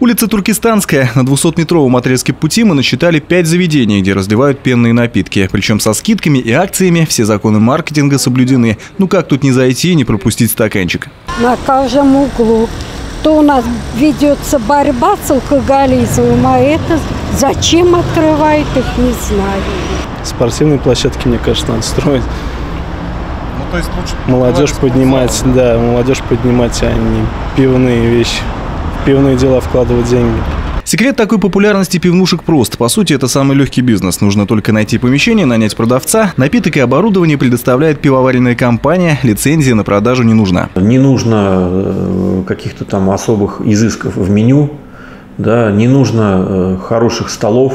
Улица Туркестанская. На 200-метровом отрезке пути мы насчитали 5 заведений, где разливают пенные напитки. Причем со скидками и акциями все законы маркетинга соблюдены. Ну как тут не зайти и не пропустить стаканчик? На каждом углу. То у нас ведется борьба с алкоголизмом, а это зачем открывают их, не знаю. Спортивные площадки, мне кажется, надо строить. Ну, то есть лучше Молодежь поднимать, да, молодежь поднимать, а не пивные вещи. В пивные дела вкладывать деньги. Секрет такой популярности пивнушек прост. По сути, это самый легкий бизнес. Нужно только найти помещение, нанять продавца. Напиток и оборудование предоставляет пивоваренная компания. Лицензия на продажу не нужна. Не нужно э, каких-то там особых изысков в меню, да, не нужно э, хороших столов,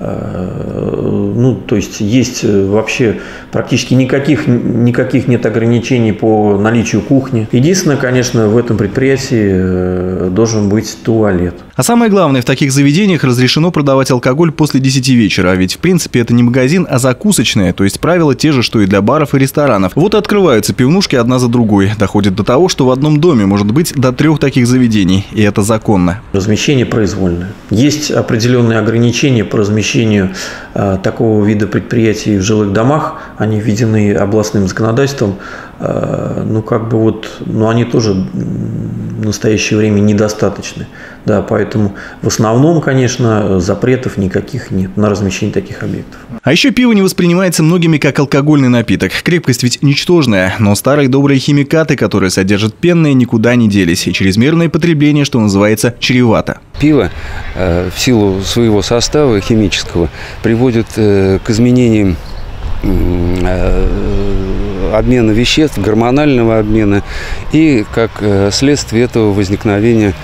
ну, то есть есть э, вообще практически никаких, никаких нет ограничений по наличию кухни. Единственное, конечно, в этом предприятии э, должен быть туалет. А самое главное, в таких заведениях разрешено продавать алкоголь после 10 вечера. А ведь, в принципе, это не магазин, а закусочная. То есть правила те же, что и для баров и ресторанов. Вот и открываются пивнушки одна за другой. Доходит до того, что в одном доме может быть до трех таких заведений. И это законно. Размещение произвольное. Есть определенные ограничения по размещению размещению э, такого вида предприятий в жилых домах, они введены областным законодательством, э, ну как бы вот, ну они тоже настоящее время недостаточны. Да, поэтому в основном, конечно, запретов никаких нет на размещение таких объектов. А еще пиво не воспринимается многими как алкогольный напиток. Крепкость ведь ничтожная, но старые добрые химикаты, которые содержат пенные, никуда не делись. И чрезмерное потребление, что называется, чревато. Пиво э, в силу своего состава химического приводит э, к изменениям э, обмена веществ, гормонального обмена и как следствие этого возникновения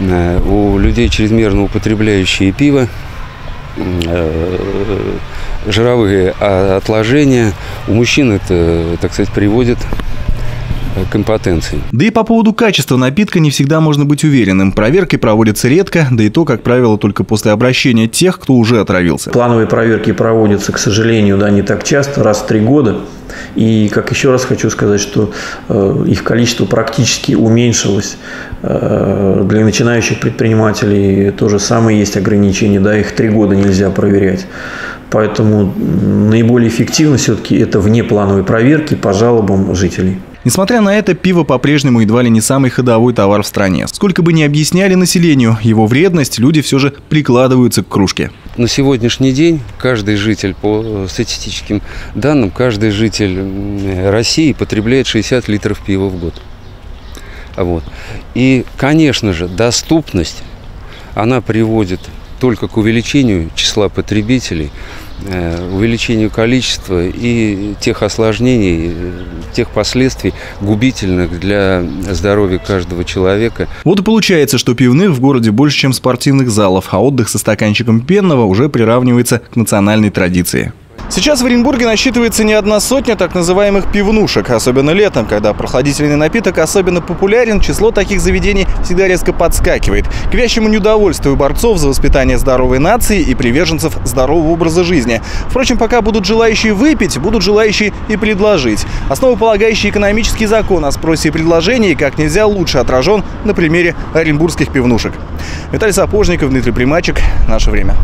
у людей, чрезмерно употребляющие пиво, жировые отложения. У мужчин это, так сказать, приводит к импотенции. Да и по поводу качества напитка не всегда можно быть уверенным. Проверки проводятся редко, да и то, как правило, только после обращения тех, кто уже отравился. Плановые проверки проводятся, к сожалению, да, не так часто, раз в три года. И, как еще раз хочу сказать, что э, их количество практически уменьшилось. Э, для начинающих предпринимателей то же самое есть ограничения, да, их три года нельзя проверять. Поэтому наиболее эффективно все-таки это внеплановые проверки по жалобам жителей. Несмотря на это, пиво по-прежнему едва ли не самый ходовой товар в стране. Сколько бы ни объясняли населению его вредность, люди все же прикладываются к кружке. На сегодняшний день каждый житель, по статистическим данным, каждый житель России потребляет 60 литров пива в год. Вот. И, конечно же, доступность, она приводит только к увеличению числа потребителей, Э, увеличению количества и тех осложнений, э, тех последствий губительных для здоровья каждого человека. Вот и получается, что пивных в городе больше, чем спортивных залов, а отдых со стаканчиком пенного уже приравнивается к национальной традиции. Сейчас в Оренбурге насчитывается не одна сотня так называемых пивнушек. Особенно летом, когда прохладительный напиток особенно популярен, число таких заведений всегда резко подскакивает. К вящему неудовольствию борцов за воспитание здоровой нации и приверженцев здорового образа жизни. Впрочем, пока будут желающие выпить, будут желающие и предложить. Основополагающий экономический закон о спросе и предложении как нельзя лучше отражен на примере оренбургских пивнушек. Виталий Сапожников, Дмитрий Примачек. Наше время.